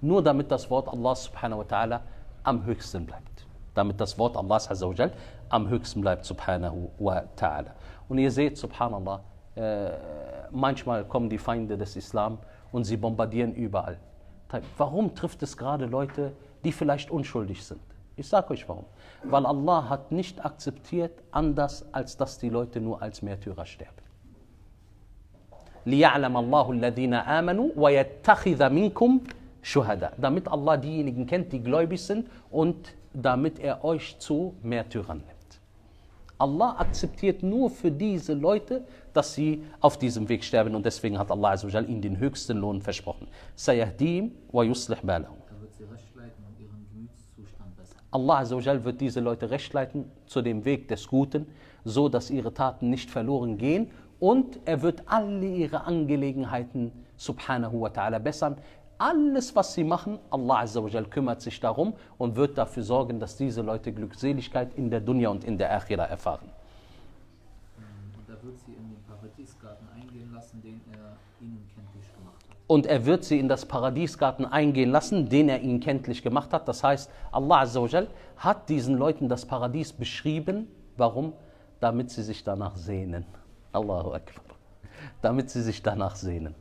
Nur damit das Wort Allah subhanahu wa ta'ala am höchsten bleibt Damit das Wort Allah Azzawajal am höchsten bleibt, subhanahu wa ta'ala. Und ihr seht, subhanallah, äh, manchmal kommen die Feinde des Islam und sie bombardieren überall. Warum trifft es gerade Leute, die vielleicht unschuldig sind? Ich sage euch warum. Weil Allah hat nicht akzeptiert, anders als dass die Leute nur als Märtyrer sterben. لِيَعْلَمَ اللَّهُ الَّذِينَ آمَنُوا وَيَتَّخِذَ مِنْكُمْ شُهَدَى Damit Allah diejenigen kennt, die gläubig sind und damit er euch zu Märtyrern nimmt. Allah akzeptiert nur für diese Leute, dass sie auf diesem Weg sterben und deswegen hat Allah ihnen den höchsten Lohn versprochen. Sayahdim wa yuslih balahum. Allah wird diese Leute rechtleiten zu dem Weg des Guten, so dass ihre Taten nicht verloren gehen und er wird alle ihre Angelegenheiten subhanahu wa ta'ala bessern, alles, was sie machen, Allah Azzawajal kümmert sich darum und wird dafür sorgen, dass diese Leute Glückseligkeit in der Dunya und in der Akhira erfahren. Und er wird sie in den Paradiesgarten eingehen lassen, den er ihnen kenntlich gemacht hat. und er wird sie in das Paradiesgarten eingehen lassen, den er ihnen kenntlich gemacht hat. Das heißt, Allah Azza wa Jal hat diesen Leuten das Paradies beschrieben. Warum? Damit sie sich danach sehnen. Allahu Akbar. Damit sie sich danach sehnen.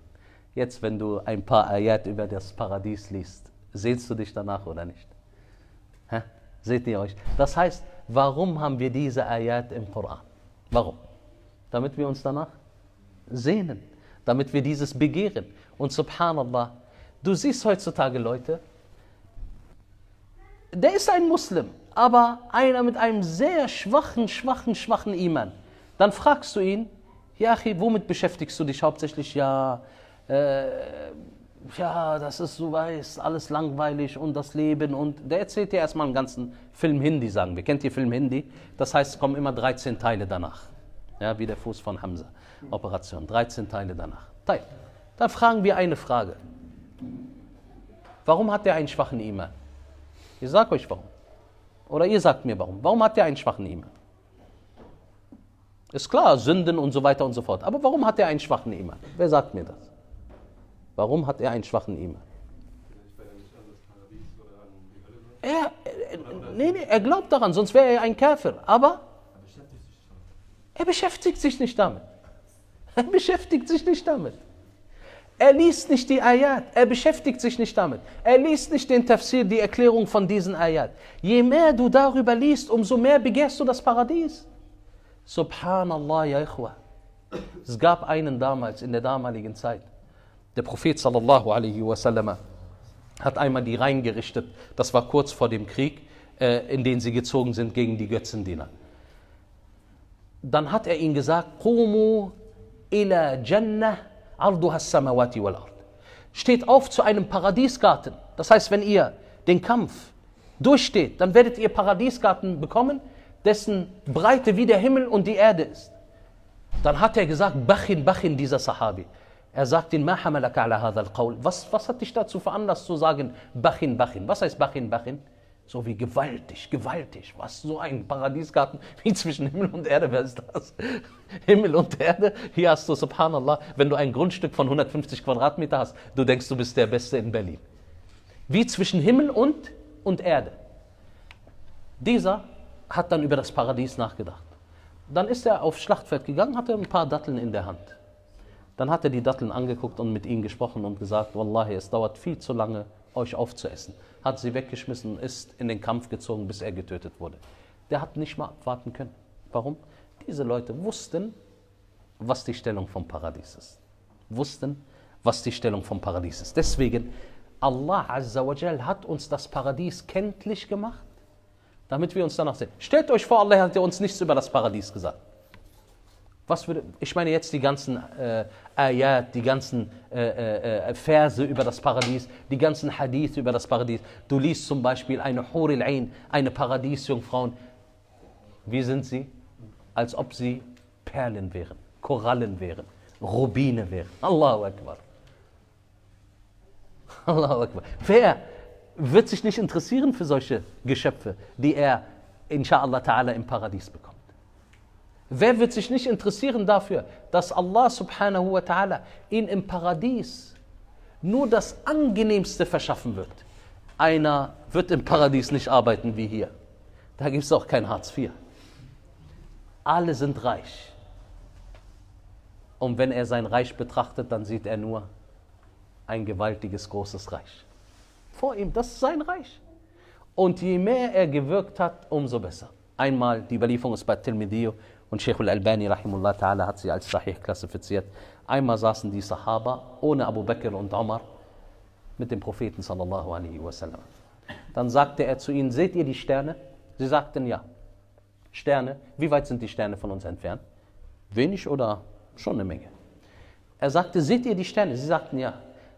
Jetzt, wenn du ein paar Ayat über das Paradies liest, sehnst du dich danach oder nicht? Hä? Seht ihr euch? Das heißt, warum haben wir diese Ayat im Koran? Warum? Damit wir uns danach sehnen, damit wir dieses begehren. Und subhanallah, du siehst heutzutage Leute, der ist ein Muslim, aber einer mit einem sehr schwachen, schwachen, schwachen Iman. Dann fragst du ihn, ja, womit beschäftigst du dich hauptsächlich? Ja, äh, ja, das ist, du weißt, alles langweilig und das Leben und der erzählt dir erstmal einen ganzen Film Hindi, sagen wir. Kennt ihr Film Hindi? Das heißt, es kommen immer 13 Teile danach. Ja, wie der Fuß von Hamza. Operation, 13 Teile danach. Teil. Dann fragen wir eine Frage. Warum hat er einen schwachen Iman? Ich sage euch warum. Oder ihr sagt mir warum. Warum hat er einen schwachen Iman? Ist klar, Sünden und so weiter und so fort. Aber warum hat er einen schwachen Iman? Wer sagt mir das? Warum hat er einen schwachen Iman? Er, er, nee, nee, er glaubt daran, sonst wäre er ein Käfer. Aber er beschäftigt sich nicht damit. Er beschäftigt sich nicht damit. Er liest nicht die Ayat, er beschäftigt sich nicht damit. Er liest nicht den Tafsir, die Erklärung von diesen Ayat. Je mehr du darüber liest, umso mehr begehrst du das Paradies. Subhanallah, ya Ikhwa. Es gab einen damals, in der damaligen Zeit. Der Prophet sallallahu alaihi wasallam hat einmal die Reihen gerichtet. Das war kurz vor dem Krieg, äh, in den sie gezogen sind gegen die Götzendiener. Dann hat er ihnen gesagt, Qumu ila Jannah arduha samawati wal ard. Steht auf zu einem Paradiesgarten. Das heißt, wenn ihr den Kampf durchsteht, dann werdet ihr Paradiesgarten bekommen, dessen Breite wie der Himmel und die Erde ist. Dann hat er gesagt, Bachin, Bachin, dieser Sahabi. Er sagt al-qawl. was, was hat dich dazu veranlasst zu sagen, Bachin, Bachin? Was heißt Bachin, Bachin? So wie gewaltig, gewaltig. Was, so ein Paradiesgarten wie zwischen Himmel und Erde, wer ist das? Himmel und Erde, hier hast du, subhanallah, wenn du ein Grundstück von 150 Quadratmeter hast, du denkst, du bist der Beste in Berlin. Wie zwischen Himmel und, und Erde. Dieser hat dann über das Paradies nachgedacht. Dann ist er aufs Schlachtfeld gegangen, hatte ein paar Datteln in der Hand. Dann hat er die Datteln angeguckt und mit ihnen gesprochen und gesagt, Wallahi, es dauert viel zu lange, euch aufzuessen. Hat sie weggeschmissen und ist in den Kampf gezogen, bis er getötet wurde. Der hat nicht mal abwarten können. Warum? Diese Leute wussten, was die Stellung vom Paradies ist. Wussten, was die Stellung vom Paradies ist. Deswegen, Allah Azza wa Jal hat uns das Paradies kenntlich gemacht, damit wir uns danach sehen. Stellt euch vor, Allah hat uns nichts über das Paradies gesagt. Was würde, ich meine jetzt die ganzen äh, Ayat, die ganzen äh, äh, Verse über das Paradies, die ganzen Hadith über das Paradies. Du liest zum Beispiel eine Huril Ain, eine Paradiesjungfrau. Wie sind sie? Als ob sie Perlen wären, Korallen wären, Rubine wären. Allahu Akbar. Allahu Akbar. Wer wird sich nicht interessieren für solche Geschöpfe, die er, inshallah ta'ala, im Paradies bekommt? Wer wird sich nicht interessieren dafür, dass Allah subhanahu wa ta'ala ihn im Paradies nur das Angenehmste verschaffen wird? Einer wird im Paradies nicht arbeiten wie hier. Da gibt es auch kein Hartz IV. Alle sind reich. Und wenn er sein Reich betrachtet, dann sieht er nur ein gewaltiges, großes Reich. Vor ihm, das ist sein Reich. Und je mehr er gewirkt hat, umso besser. Einmal, die Überlieferung ist bei Tirmidhi und Sheikh al-Albani rahimullah ta'ala hat sie als Sahih klassifiziert. Einmal saßen die Sahaba ohne Abu Bakr und Umar mit dem Propheten sallallahu alaihi wasallam. Dann sagte er zu ihnen, seht ihr die Sterne? Sie sagten ja. Sterne, wie weit sind die Sterne von uns entfernt? Wenig oder schon eine Menge? Er sagte, seht ihr die Sterne? Sie sagten ja.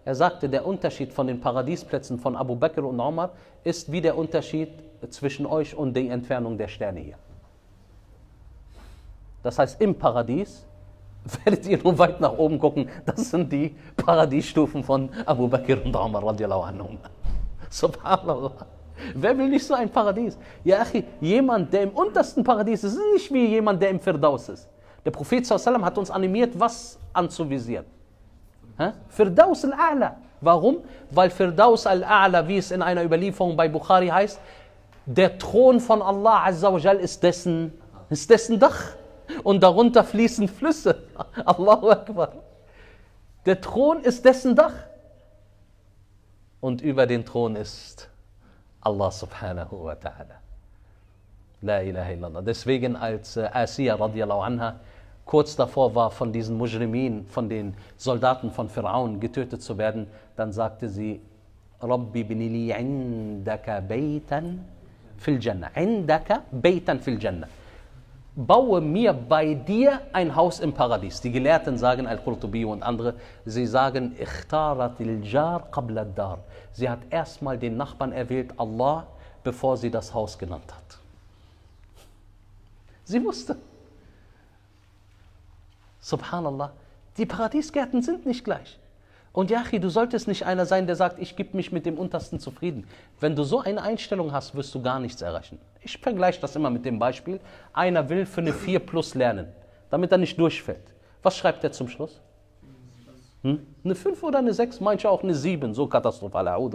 Er sagte, der Unterschied von den Paradiesplätzen von Abu Bakr und Umar ist wie der Unterschied zwischen euch und der Entfernung der Sterne hier. Das heißt, im Paradies werdet ihr nur weit nach oben gucken. Das sind die Paradiesstufen von Abu Bakr und Umar radiallahu anhum. Subhanallah. Wer will nicht so ein Paradies? Ja, Achi, jemand, der im untersten Paradies ist, ist nicht wie jemand, der im Firdaus ist. Der Prophet sallam hat uns animiert, was anzuvisieren. Hä? Firdaus al-A'la. Warum? Weil Firdaus al-A'la, wie es in einer Überlieferung bei Bukhari heißt, der Thron von Allah Azza wa ist dessen, ist dessen Dach. Und darunter fließen Flüsse. Allahu Akbar. Der Thron ist dessen Dach. Und über den Thron ist Allah subhanahu wa ta'ala. La ilaha illallah. Deswegen als äh, Asiya radiallahu anha kurz davor war, von diesen Mujrimin, von den Soldaten von Pharaon getötet zu werden, dann sagte sie, Rabbi binili indaka baytan fil Jannah. Indaka baytan fil Jannah. Baue mir bei dir ein Haus im Paradies. Die Gelehrten sagen, Al-Qurtubi und andere, sie sagen, ikhtarat jar qabla dar. Sie hat erstmal den Nachbarn erwählt, Allah, bevor sie das Haus genannt hat. Sie wusste. Subhanallah, die Paradiesgärten sind nicht gleich. Und Yachi, du solltest nicht einer sein, der sagt, ich gebe mich mit dem Untersten zufrieden. Wenn du so eine Einstellung hast, wirst du gar nichts erreichen. Ich vergleiche das immer mit dem Beispiel, einer will für eine 4 plus lernen, damit er nicht durchfällt. Was schreibt er zum Schluss? Hm? Eine 5 oder eine 6, manche auch eine 7, so katastrophal.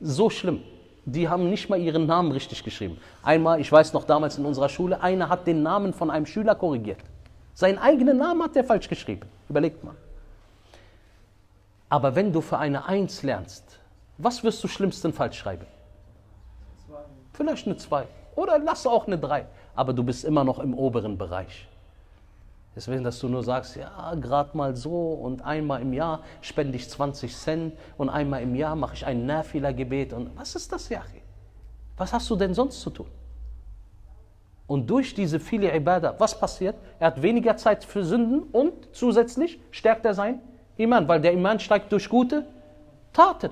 So schlimm. Die haben nicht mal ihren Namen richtig geschrieben. Einmal, ich weiß noch damals in unserer Schule, einer hat den Namen von einem Schüler korrigiert. Seinen eigenen Namen hat er falsch geschrieben. Überlegt mal. Aber wenn du für eine Eins lernst, was wirst du schlimmsten falsch schreiben? Vielleicht eine Zwei. Oder lass auch eine Drei. Aber du bist immer noch im oberen Bereich. Deswegen, dass du nur sagst, ja, gerade mal so und einmal im Jahr spende ich 20 Cent und einmal im Jahr mache ich ein Nafila-Gebet. Und was ist das, Yachi? Was hast du denn sonst zu tun? Und durch diese viele Ibadah, was passiert? Er hat weniger Zeit für Sünden und zusätzlich stärkt er sein Iman, weil der Iman steigt durch gute Taten.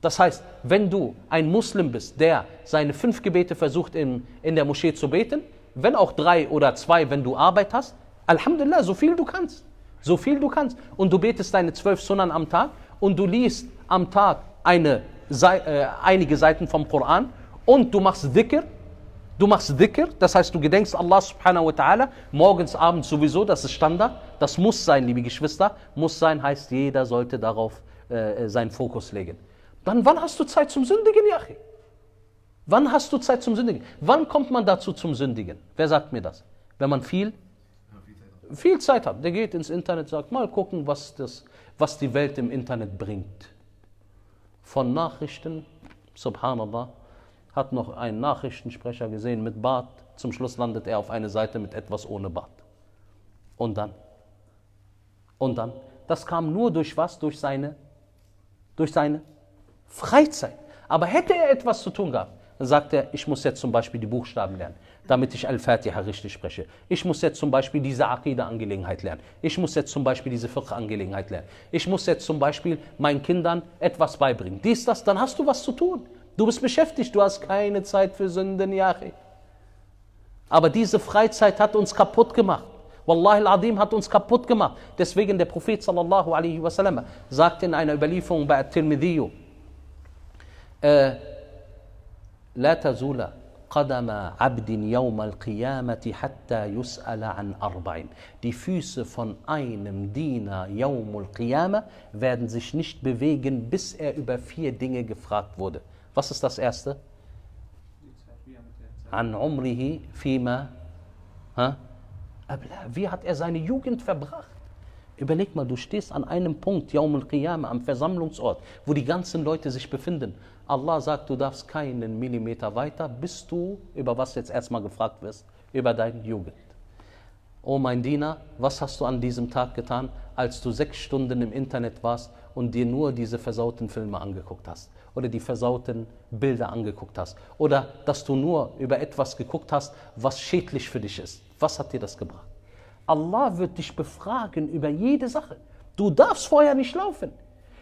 Das heißt, wenn du ein Muslim bist, der seine fünf Gebete versucht in, in der Moschee zu beten, wenn auch drei oder zwei, wenn du Arbeit hast, Alhamdulillah, so viel du kannst. So viel du kannst. Und du betest deine zwölf Sunnen am Tag und du liest am Tag eine, äh, einige Seiten vom Koran und du machst Dhikr. Du machst Dhikr, das heißt, du gedenkst Allah subhanahu wa ta'ala, morgens, abends sowieso, das ist Standard. Das muss sein, liebe Geschwister. Muss sein heißt, jeder sollte darauf äh, seinen Fokus legen. Dann wann hast du Zeit zum Sündigen, Yachi? Wann hast du Zeit zum Sündigen? Wann kommt man dazu zum Sündigen? Wer sagt mir das? Wenn man viel viel Zeit hat. Der geht ins Internet, sagt, mal gucken, was, das, was die Welt im Internet bringt. Von Nachrichten, subhanallah, hat noch einen Nachrichtensprecher gesehen mit Bart. Zum Schluss landet er auf eine Seite mit etwas ohne Bart. Und dann? Und dann? Das kam nur durch was? Durch seine, durch seine Freizeit. Aber hätte er etwas zu tun gehabt, dann sagt er, ich muss jetzt zum Beispiel die Buchstaben lernen damit ich Al-Fatiha richtig spreche. Ich muss jetzt zum Beispiel diese Aqidah-Angelegenheit lernen. Ich muss jetzt zum Beispiel diese Fiqh-Angelegenheit lernen. Ich muss jetzt zum Beispiel meinen Kindern etwas beibringen. Dies, das, dann hast du was zu tun. Du bist beschäftigt, du hast keine Zeit für Sünden, Yachi. Aber diese Freizeit hat uns kaputt gemacht. Wallahi al-Adim hat uns kaputt gemacht. Deswegen der Prophet sallallahu alaihi wasallam sagt in einer Überlieferung bei At-Tirmidhi, äh, لا تزول قدم عبد يوم القيامة حتى يسأل عن أربع. Die Füße von einem Diener يوم القيامة werden sich nicht bewegen, bis er über vier Dinge gefragt wurde. Was ist das erste? An umrihi fima. Wie hat er seine Jugend verbracht? Überleg mal, du stehst an einem Punkt, Yawm al-Qiyamah, am Versammlungsort, wo die ganzen Leute sich befinden. Allah sagt, du darfst keinen Millimeter weiter, bis du, über was jetzt erstmal gefragt wirst, über deine Jugend. O mein Diener, was hast du an diesem Tag getan, als du sechs Stunden im Internet warst und dir nur diese versauten Filme angeguckt hast? Oder die versauten Bilder angeguckt hast? Oder dass du nur über etwas geguckt hast, was schädlich für dich ist? Was hat dir das gebracht? Allah wird dich befragen über jede Sache. Du darfst vorher nicht laufen.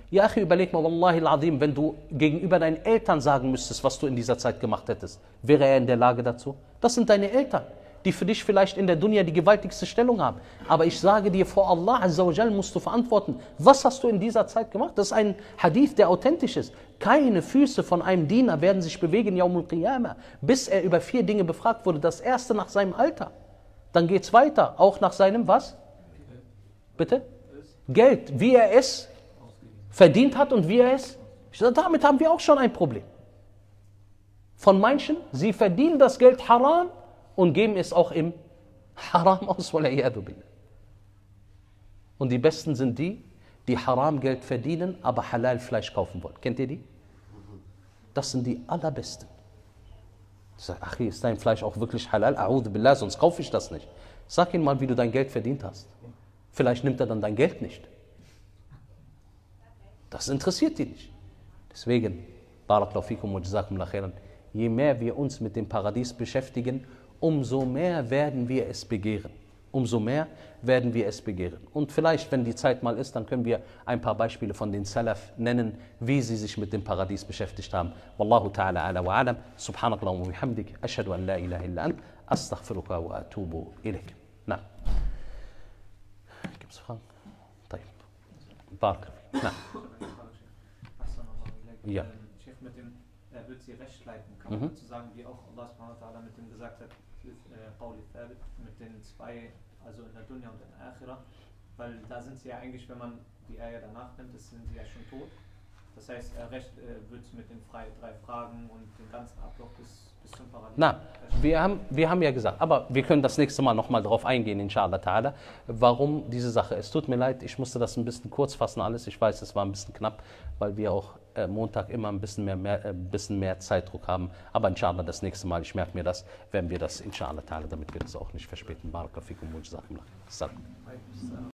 Ja, überleg mal, Wallahi al-Azim, wenn du gegenüber deinen Eltern sagen müsstest, was du in dieser Zeit gemacht hättest, wäre er in der Lage dazu? Das sind deine Eltern, die für dich vielleicht in der Dunya die gewaltigste Stellung haben. Aber ich sage dir, vor Allah Azzawajal musst du verantworten. Was hast du in dieser Zeit gemacht? Das ist ein Hadith, der authentisch ist. Keine Füße von einem Diener werden sich bewegen, Yawmul Qiyamah, bis er über vier Dinge befragt wurde. Das erste nach seinem Alter. Dann geht es weiter, auch nach seinem was? Bitte? Geld, wie er es verdient hat und wie er es. Ich sage, damit haben wir auch schon ein Problem. Von manchen, sie verdienen das Geld haram und geben es auch im Haram aus. Und die Besten sind die, die Haram Geld verdienen, aber Halal Fleisch kaufen wollen. Kennt ihr die? Das sind die allerbesten. Sage, ach, ist dein Fleisch auch wirklich halal? A'udhu billah, sonst kaufe ich das nicht. Sag ihm mal, wie du dein Geld verdient hast. Vielleicht nimmt er dann dein Geld nicht. Das interessiert ihn nicht. Deswegen, Barakallahu fikum wa je mehr wir uns mit dem Paradies beschäftigen, umso mehr werden wir es begehren. Umso mehr werden wir es begehren. Und vielleicht, wenn die Zeit mal ist, dann können wir ein paar Beispiele von den Salaf nennen, wie sie sich mit dem Paradies beschäftigt haben. Wallahu ta'ala ala wa alam. Subhanakallahu wa bihamdik. Ashhadu an la ilaha illa ant. Astaghfiruka wa atubu ilayk. Na. Gibt's Fragen? طيب. بارك. نعم. Ja. Ähm, Chef mit dem, er wird sie recht leiten. Kann man Mhm. dazu sagen, wie auch Allah subhanahu wa ta'ala mit dem gesagt hat, äh, Qawli Thabit, mit den zwei, also in der Dunya und in der Akhira, weil da sind sie ja eigentlich, wenn man die Eier danach nimmt, das sind sie ja schon tot. Das heißt, er recht äh, wird mit den drei Fragen und dem ganzen Ablauf bis, bis zum Paradies. Na, wir haben, wir haben ja gesagt, aber wir können das nächste Mal nochmal darauf eingehen, inshallah ta'ala, warum diese Sache. Es tut mir leid, ich musste das ein bisschen kurz fassen alles. Ich weiß, es war ein bisschen knapp, weil wir auch äh, Montag immer ein bisschen mehr, mehr, äh, ein bisschen mehr Zeitdruck haben. Aber inshallah das nächste Mal, ich merke mir das, werden wir das inshallah ta'ala, damit wir das auch nicht verspäten. Barakallahu fikum wa jazakumullah. Salam.